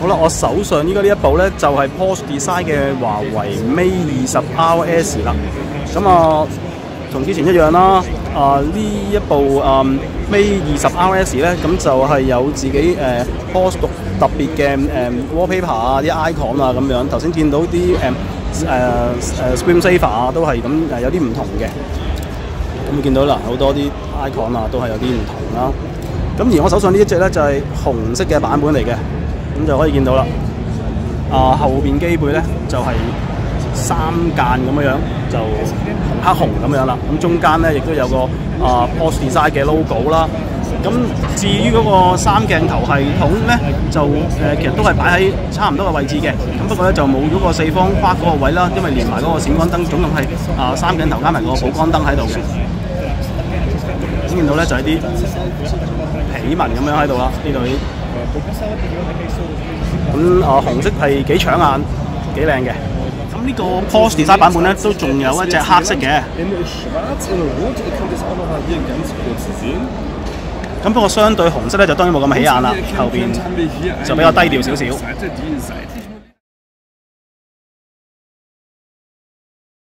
好啦，我手上依家呢一部咧就係 Porsche Design 嘅華為 Mate 二十 RS 啦。咁啊，同之前一樣啦。啊，呢一部啊 Mate 二十 RS 咧，咁就係有自己誒 Porsche 獨特別嘅誒 wallpaper 啊、啲 icon 啊咁樣。頭先見到啲誒誒誒 screensaver 啊，都係咁诶有啲唔同嘅。咁見到啦，好多啲 icon 啊，都係有啲唔同啦。咁而我手上呢一隻咧就係、是、紅色嘅版本嚟嘅，咁就可以見到啦。啊，後邊機背咧就係、三間咁樣樣，就紅黑紅咁樣啦。咁中間咧亦都有個啊，Post Design 嘅 logo 啦。咁至於嗰個三鏡頭系統咧，就誒、其實都係擺喺差唔多嘅位置嘅。咁不過咧就冇咗個四方框嗰個位啦，因為連埋嗰個閃光燈總共係啊三鏡頭加埋個補光燈喺度嘅。咁見到咧就係、啲起紋咁樣喺度啦，呢度啲。咁啊紅色係幾搶眼，幾靚嘅。咁呢個 Porsche Design 版本咧都仲有一隻黑色嘅。咁不過相對紅色咧就當然冇咁起眼啦，後邊就比較低調少少。